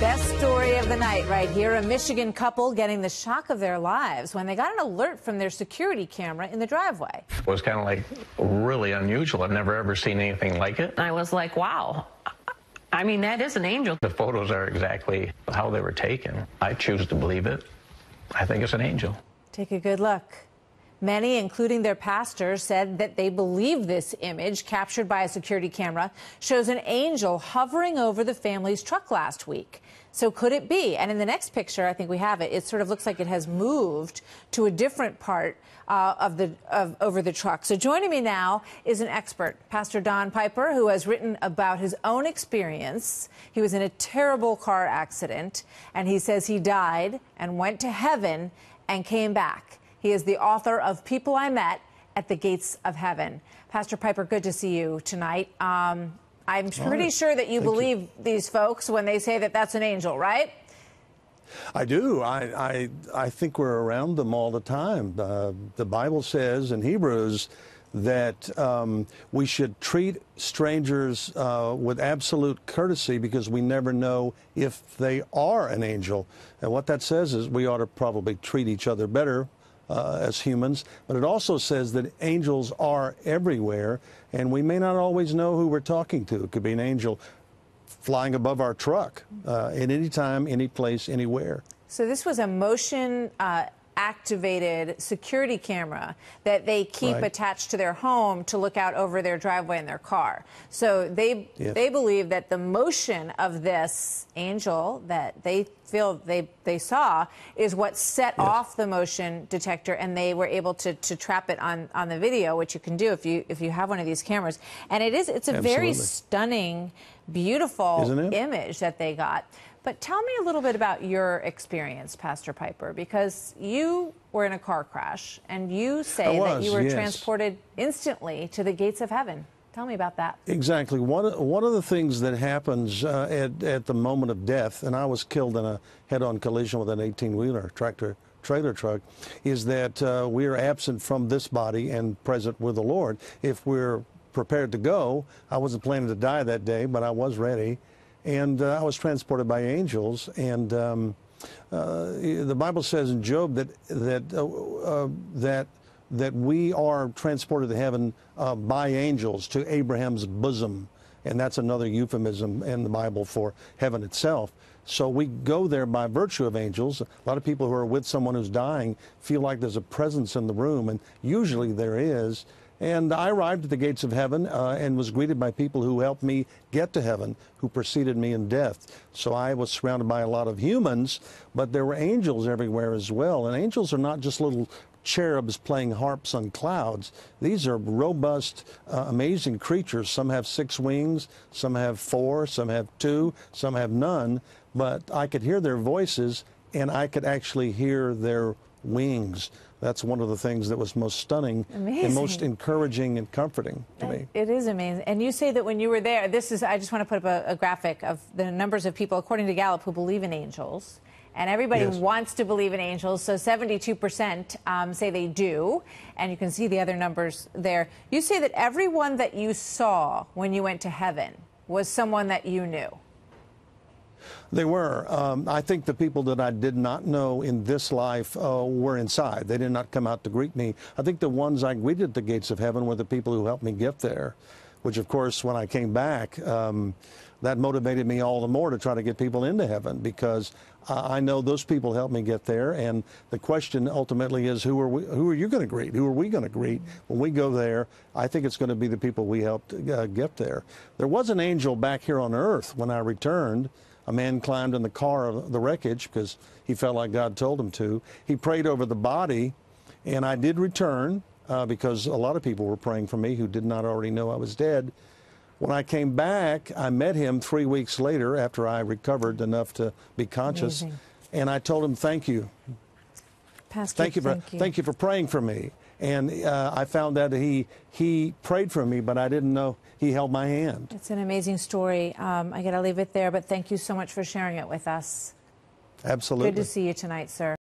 Best story of the night right here. A Michigan couple getting the shock of their lives when they got an alert from their security camera in the driveway. It was kind of like really unusual. I've never ever seen anything like it. I was like, wow. I mean, that is an angel. The photos are exactly how they were taken. I choose to believe it. I think it's an angel. Take a good look. Many, including their pastor, said that they believe this image, captured by a security camera, shows an angel hovering over the family's truck last week. So could it be? And in the next picture, I think we have it. It sort of looks like it has moved to a different part uh, of the of, over the truck. So joining me now is an expert, Pastor Don Piper, who has written about his own experience. He was in a terrible car accident, and he says he died and went to heaven and came back. He is the author of People I Met at the Gates of Heaven. Pastor Piper, good to see you tonight. Um, I'm pretty right. sure that you Thank believe you. these folks when they say that that's an angel, right? I do. I, I, I think we're around them all the time. Uh, the Bible says in Hebrews that um, we should treat strangers uh, with absolute courtesy because we never know if they are an angel. And what that says is we ought to probably treat each other better uh, as humans, but it also says that angels are everywhere, and we may not always know who we're talking to. It could be an angel flying above our truck uh, at any time, any place, anywhere. So this was a motion uh, activated security camera that they keep right. attached to their home to look out over their driveway and their car. So they yes. they believe that the motion of this angel that they feel they they saw is what set yes. off the motion detector and they were able to, to trap it on, on the video, which you can do if you if you have one of these cameras. And it is it's a Absolutely. very stunning, beautiful image that they got. But tell me a little bit about your experience, Pastor Piper, because you were in a car crash and you say was, that you were yes. transported instantly to the gates of heaven. Tell me about that. Exactly. One, one of the things that happens uh, at, at the moment of death, and I was killed in a head on collision with an 18 wheeler tractor trailer truck, is that uh, we are absent from this body and present with the Lord. If we're prepared to go, I wasn't planning to die that day, but I was ready and uh, I was transported by angels. And um, uh, the Bible says in Job that that uh, uh that that we are transported to heaven uh, by angels to Abraham's bosom, and that's another euphemism in the Bible for heaven itself. So we go there by virtue of angels. A lot of people who are with someone who's dying feel like there's a presence in the room, and usually there is. And I arrived at the gates of heaven uh, and was greeted by people who helped me get to heaven, who preceded me in death. So I was surrounded by a lot of humans, but there were angels everywhere as well. And angels are not just little cherubs playing harps on clouds. These are robust, uh, amazing creatures. Some have six wings, some have four, some have two, some have none. But I could hear their voices and I could actually hear their wings. That's one of the things that was most stunning amazing. and most encouraging and comforting to me. It is amazing. And you say that when you were there, this is, I just want to put up a, a graphic of the numbers of people, according to Gallup, who believe in angels. And everybody yes. wants to believe in angels. So 72% um, say they do. And you can see the other numbers there. You say that everyone that you saw when you went to heaven was someone that you knew. They were. Um, I think the people that I did not know in this life uh, were inside. They did not come out to greet me. I think the ones I greeted at the gates of heaven were the people who helped me get there, which, of course, when I came back, um, that motivated me all the more to try to get people into heaven because uh, I know those people helped me get there. And the question ultimately is, who are we, who are you going to greet? Who are we going to greet when we go there? I think it's going to be the people we helped uh, get there. There was an angel back here on earth when I returned a man climbed in the car of the wreckage because he felt like God told him to. He prayed over the body, and I did return uh, because a lot of people were praying for me who did not already know I was dead. When I came back, I met him three weeks later after I recovered enough to be conscious, Amazing. and I told him, "Thank you, Pastor. Thank you for thank you, thank you for praying for me." And uh, I found out that he he prayed for me, but I didn't know he held my hand. It's an amazing story. Um, I got to leave it there, but thank you so much for sharing it with us. Absolutely. Good to see you tonight, sir.